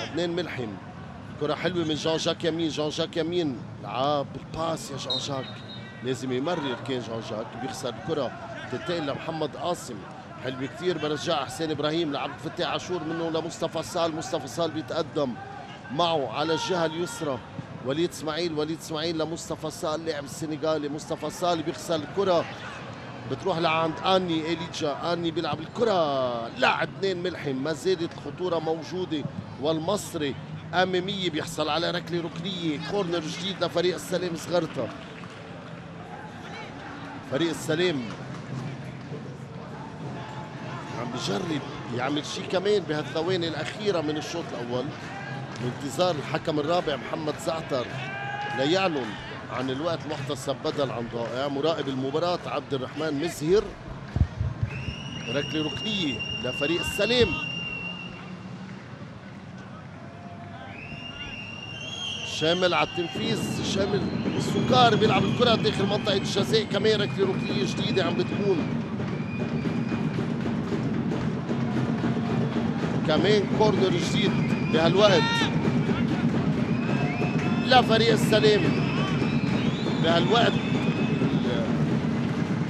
عدنان ملحم كرة حلوة من جان جاك يمين جان جاك يمين. لعب بالباس يا جان جاك لازم يمرر كان جان جاك بيخسر الكرة. تنتقل لمحمد قاسم. حلوة كثير برجع حسين إبراهيم. لعبد الفتاح عاشور منه لمصطفى صال مصطفى صال بيتقدم معه على الجهة اليسرى. وليد إسماعيل وليد إسماعيل لمصطفى صال لاعب السنغالي مصطفى صال بيخسر الكرة. بتروح لعند أني اليتشا أني بيلعب الكرة. لا عدنان ملحم ما زالت الخطورة موجودة والمصري أمامية بيحصل على ركلة ركنية. كورنر جديد لفريق السلام صغرتا فريق السلام عم بجرب يعمل شيء كمان بهالثواني الأخيرة من الشوط الأول. بانتظار الحكم الرابع محمد زعتر ليعلن عن الوقت محتسب بدل عن ضائع. مراقب المباراة عبد الرحمن مزهر ركلة ركنية لفريق السلام شامل على التنفيذ شامل السكار بيلعب الكرة داخل منطقة الجزاء. كمان ركلة ركنية جديدة عم بتكون. كمان كورنر جديد بهالوقت لفريق السلام بهالوقت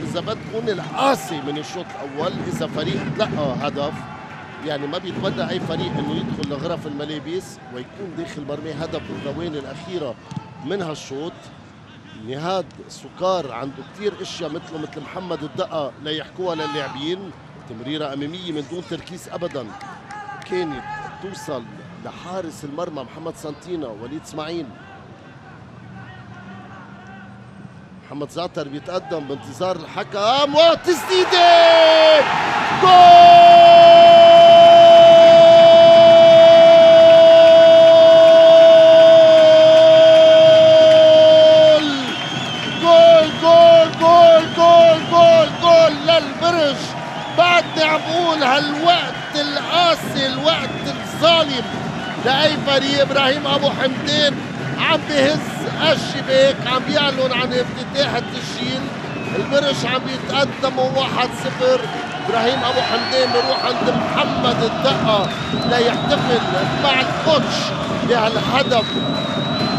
إذا بدكم القاسي من الشوط الأول إذا فريق لقى هدف يعني ما بيتمنى أي فريق إنه يدخل لغرف الملابس ويكون داخل مرمي هدف بالثواني الأخيرة من هالشوط. نهاد سكار عنده كثير أشياء مثله مثل محمد الدقة ليحكوها للاعبين. تمريرة أمامية من دون تركيز ابدا. كانت توصل لحارس المرمى محمد سانتينا وليد إسماعيل. محمد زعتر بيتقدم بانتظار الحكم وتسديدة! جول! جول جول جول جول جول للبرج بعدني عم بقول هالوقت القاسي الوقت الظالم لأي فريق إبراهيم أبو حمدان عم بهز الشباك عم بيعلن عن افتتاح التسجيل. البرش عم بيتقدم 1-0 إبراهيم أبو حمدان بيروح عند محمد الدقة ليحتفل مع الكوتش بهالهدف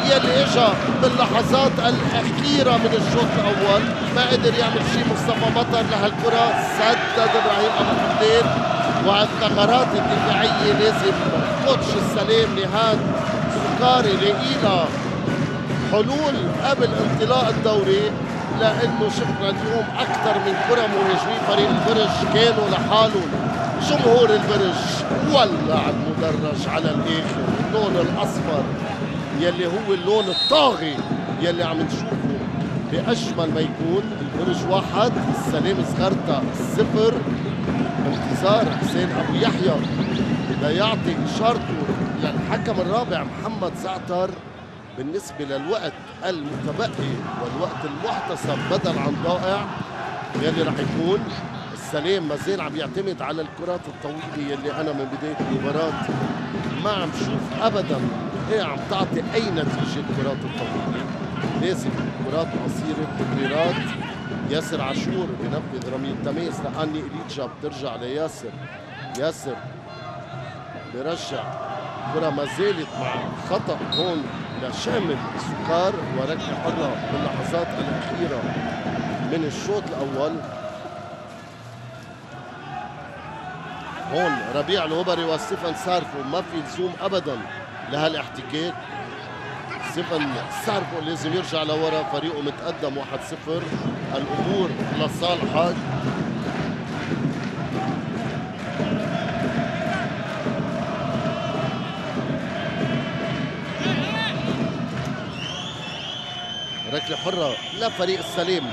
يلي اجى باللحظات الأخيرة من الشوط الأول. ما قدر يعمل شيء مصطفى مطر لهالكرة. سدد إبراهيم أبو حمدان. والثغرات الدفاعية لازم كوتش السلام نهاد سكاري لقينا حلول قبل انطلاق الدوري لأنه شفنا اليوم أكثر من كرة مهاجمين فريق البرج كانوا لحالهم جمهور البرج ولع المدرج على الآخر اللون الأصفر يلي هو اللون الطاغي يلي عم نشوفه. بأجمل ما يكون البرج واحد السلام صغرتا صفر انتظار حسين أبو يحيى. ليعطي إشارته للحكم الرابع محمد زعتر بالنسبة للوقت المتبقي والوقت المحتسب بدل عن ضائع يلي رح يكون السلام ما زال عم يعتمد على الكرات الطويلة يلي أنا من بداية المباراة ما عم شوف أبدا هي عم تعطي أي نتيجة الكرات الطويلة لازم كرات قصيرة تمريرات ياسر عاشور بنفذ رمية تماس لأني إليتشا بترجع لياسر. ياسر برجع كرة ما زالت مع خطأ هون لشامل وركلة حرة باللحظات الأخيرة من الشوط الأول. هون ربيع الهبري وستيفن سارفو ما في لزوم أبدا لهالاحتكاك. ستيفن سارفو لازم يرجع لورا فريقه متقدم 1-0 الأمور لصالحه ركلة حرة لفريق السلام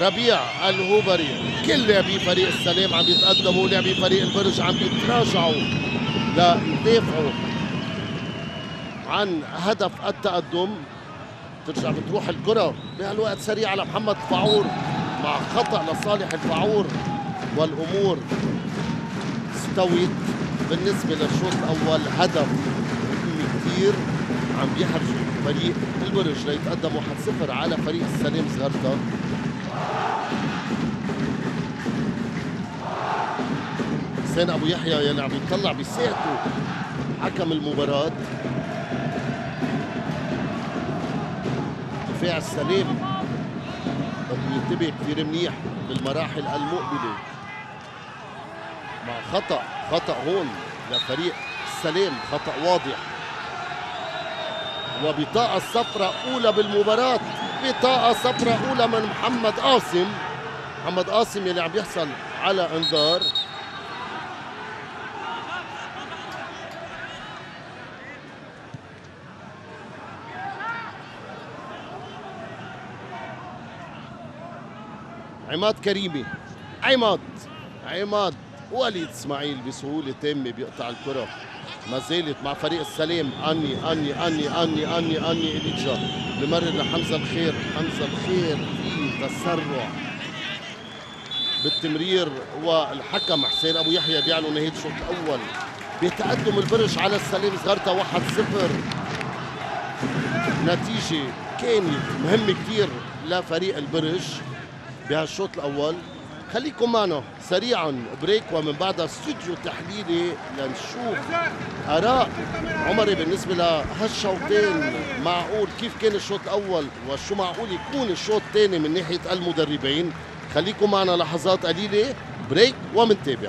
ربيع الهوبري. كل لاعبي فريق السلام عم يتقدموا لاعبي فريق البرج عم يتراجعوا ليدافعوا عن هدف التقدم. ترجع بتروح الكرة بهالوقت سريع على محمد فعور مع خطأ لصالح الفعور والأمور استوت بالنسبة للشوط الأول هدف كثير عم بيحرجوا. فريق البرج ليتقدم 1-0 على فريق السلام زغرتا حسين أبو يحيى يلي عم يطلع بساعته حكم المباراة. دفاع السلام بده ينتبه كثير منيح بالمراحل المقبلة. مع خطأ خطأ هون لفريق السلام خطأ واضح. وبطاقة صفراء أولى بالمباراة بطاقة صفراء أولى من محمد قاسم. محمد قاسم يلي عم يحصل على إنذار. عماد كريمي عماد عماد وليد إسماعيل بسهولة تامة بيقطع الكرة. ما زالت مع فريق السلام أني أني أني أني أني أني إليجا. بمرر لحمزة الخير. حمزة الخير في تسرع بالتمرير والحكم. حسين أبو يحيى بيعلن نهاية الشوط الأول. بتقدم البرج على السلام صغرتا 1-0 نتيجة كانت مهمة كثير لفريق البرج بهالشوط الأول. خليكم معنا سريعا break ومن بعدها استوديو تحليلي لنشوف آراء عمري بالنسبة لهالشوطين. معقول؟ كيف كان الشوط الأول؟ وشو معقول يكون الشوط الثاني من ناحية المدربين؟ خليكم معنا لحظات قليلة break ومنتابع.